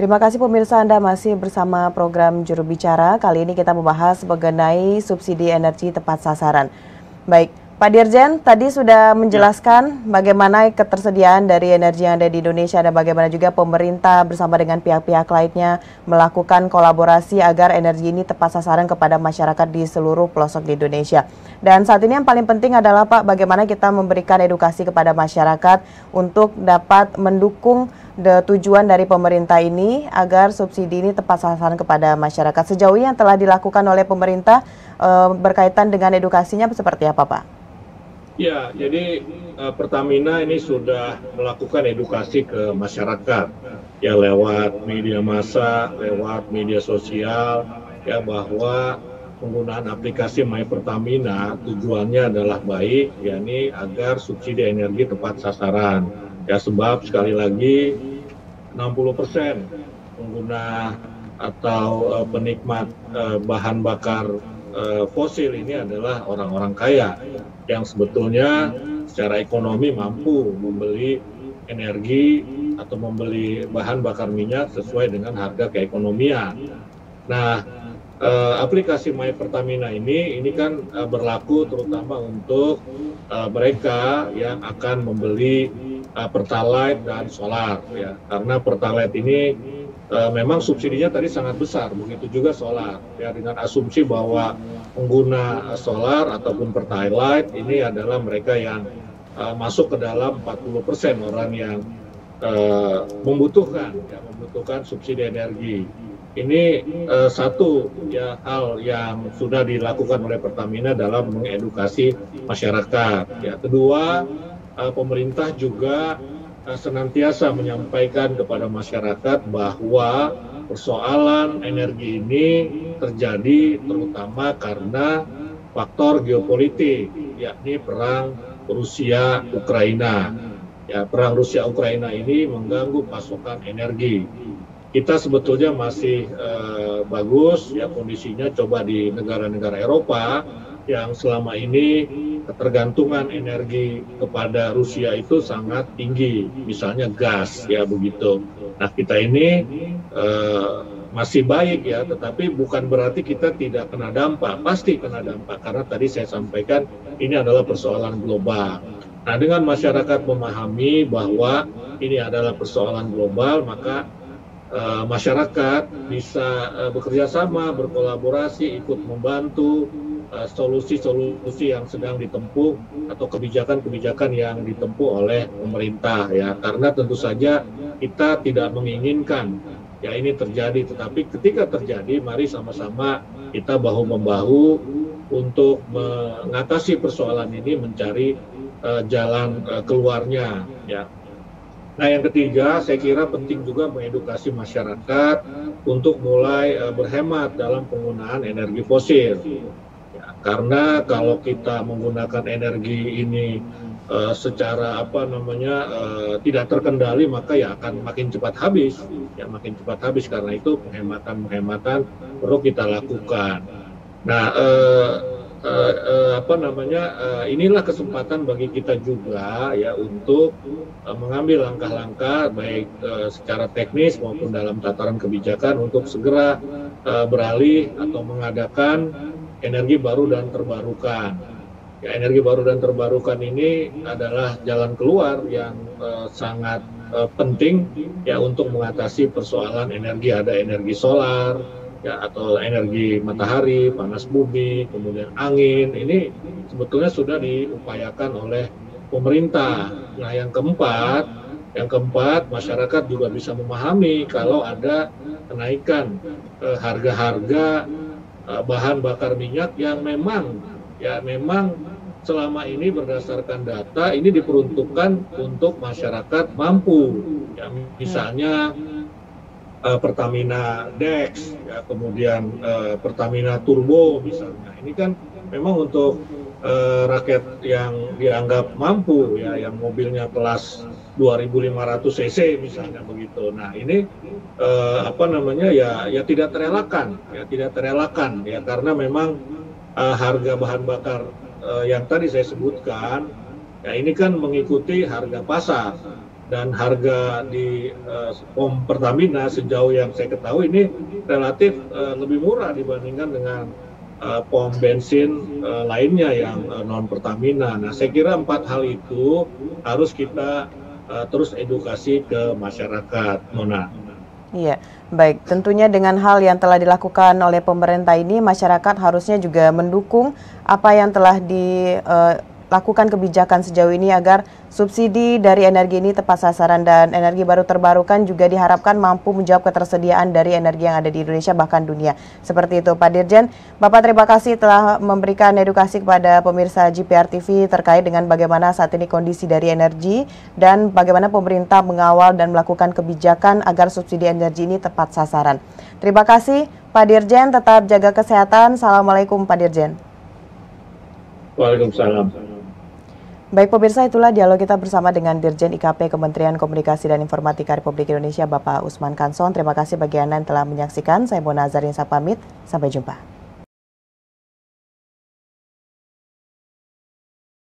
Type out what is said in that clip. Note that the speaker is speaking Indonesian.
Terima kasih pemirsa Anda masih bersama program Juru Bicara. Kali ini kita membahas mengenai subsidi energi tepat sasaran. Baik, Pak Dirjen tadi sudah menjelaskan bagaimana ketersediaan dari energi yang ada di Indonesia dan bagaimana juga pemerintah bersama dengan pihak-pihak lainnya melakukan kolaborasi agar energi ini tepat sasaran kepada masyarakat di seluruh pelosok di Indonesia. Dan saat ini yang paling penting adalah Pak bagaimana kita memberikan edukasi kepada masyarakat untuk dapat mendukung the tujuan dari pemerintah ini agar subsidi ini tepat sasaran kepada masyarakat. Sejauh ini yang telah dilakukan oleh pemerintah e, berkaitan dengan edukasinya seperti apa, Pak? Ya, jadi e, Pertamina ini sudah melakukan edukasi ke masyarakat ya lewat media massa, lewat media sosial ya bahwa penggunaan aplikasi My Pertamina tujuannya adalah baik yakni agar subsidi energi tepat sasaran ya sebab sekali lagi 60% pengguna atau uh, penikmat uh, bahan bakar uh, fosil ini adalah orang-orang kaya yang sebetulnya secara ekonomi mampu membeli energi atau membeli bahan bakar minyak sesuai dengan harga keekonomian. Nah, uh, aplikasi My Pertamina ini ini kan uh, berlaku terutama untuk uh, mereka yang akan membeli uh, pertalite dan solar ya. Karena pertalite ini uh, memang subsidinya tadi sangat besar begitu juga solar. Ya dengan asumsi bahwa pengguna solar ataupun pertalite ini adalah mereka yang uh, masuk ke dalam 40% orang yang uh, membutuhkan ya membutuhkan subsidi energi. Ini uh, satu ya hal yang sudah dilakukan oleh Pertamina dalam mengedukasi masyarakat ya. Kedua uh, pemerintah juga uh, senantiasa menyampaikan kepada masyarakat bahwa persoalan energi ini terjadi terutama karena faktor geopolitik yakni perang Rusia Ukraina. Ya, perang Rusia Ukraina ini mengganggu pasokan energi. Kita sebetulnya masih uh, bagus ya kondisinya coba di negara-negara Eropa yang selama ini ketergantungan energi kepada Rusia itu sangat tinggi, misalnya gas ya begitu. Nah kita ini uh, masih baik ya, tetapi bukan berarti kita tidak kena dampak, pasti kena dampak karena tadi saya sampaikan ini adalah persoalan global. Nah dengan masyarakat memahami bahwa ini adalah persoalan global, maka uh, masyarakat bisa uh, bekerja sama, berkolaborasi, ikut membantu solusi-solusi uh, yang sedang ditempuh atau kebijakan-kebijakan yang ditempuh oleh pemerintah ya. Karena tentu saja kita tidak menginginkan ya ini terjadi. Tetapi ketika terjadi mari sama-sama kita bahu membahu untuk mengatasi persoalan ini mencari uh, jalan uh, keluarnya ya. Nah, yang ketiga, saya kira penting juga mengedukasi masyarakat untuk mulai uh, berhemat dalam penggunaan energi fosil. Karena kalau kita menggunakan energi ini uh, secara apa namanya uh, tidak terkendali maka ya akan makin cepat habis, ya makin cepat habis karena itu penghematan-penghematan perlu kita lakukan. Nah, uh, uh, uh, apa namanya uh, inilah kesempatan bagi kita juga ya untuk uh, mengambil langkah-langkah baik uh, secara teknis maupun dalam tataran kebijakan untuk segera uh, beralih atau mengadakan energi baru dan terbarukan. Ya, energi baru dan terbarukan ini adalah jalan keluar yang uh, sangat uh, penting ya untuk mengatasi persoalan energi ada energi solar ya atau energi matahari, panas bumi, kemudian angin. Ini sebetulnya sudah diupayakan oleh pemerintah. Nah, yang keempat, yang keempat masyarakat juga bisa memahami kalau ada kenaikan eh, harga-harga bahan bakar minyak yang memang ya memang selama ini berdasarkan data ini diperuntukkan untuk masyarakat mampu. Ya misalnya uh, Pertamina Dex ya kemudian uh, Pertamina Turbo misalnya. Ini kan memang untuk uh, rakyat yang dianggap mampu ya yang mobilnya kelas 2500 cc misalnya begitu. Nah, ini eh, apa namanya ya ya tidak terelakkan, ya tidak terelakkan ya karena memang eh, harga bahan bakar eh, yang tadi saya sebutkan ya ini kan mengikuti harga pasar. dan harga di uh, pom Pertamina sejauh yang saya ketahui ini relatif uh, lebih murah dibandingkan dengan uh, pom bensin uh, lainnya yang uh, non Pertamina. Nah, saya kira empat hal itu harus kita uh, terus edukasi ke masyarakat, Mona. Iya, baik. Tentunya dengan hal yang telah dilakukan oleh pemerintah ini, masyarakat harusnya juga mendukung apa yang telah di uh, lakukan kebijakan sejauh ini agar subsidi dari energi ini tepat sasaran dan energi baru terbarukan juga diharapkan mampu menjawab ketersediaan dari energi yang ada di Indonesia bahkan dunia. Seperti itu Pak Dirjen. Bapak terima kasih telah memberikan edukasi kepada pemirsa GPR TV terkait dengan bagaimana saat ini kondisi dari energi dan bagaimana pemerintah mengawal dan melakukan kebijakan agar subsidi energi ini tepat sasaran. Terima kasih Pak Dirjen, tetap jaga kesehatan. Assalamualaikum Pak Dirjen. Waalaikumsalam. Baik pemirsa, itulah dialog kita bersama dengan Dirjen IKP Kementerian Komunikasi dan Informatika Republik Indonesia Bapak Usman Kanson. Terima kasih bagi Anda yang telah menyaksikan. Saya Bona Zarin pamit. Sampai jumpa.